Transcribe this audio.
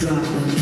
对